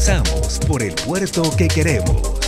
avanzamos por el puerto que queremos.